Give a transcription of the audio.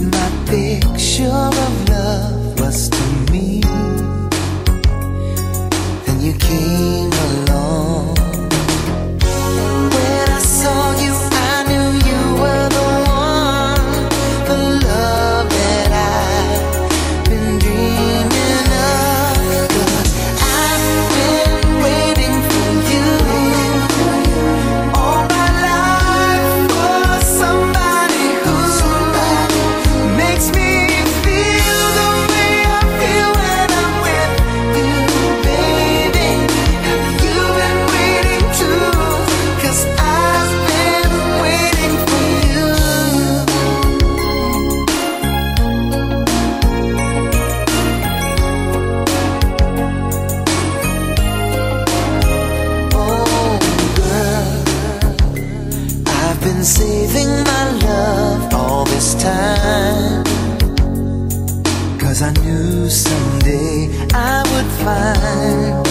My picture of love was to me. Then you came someday I would find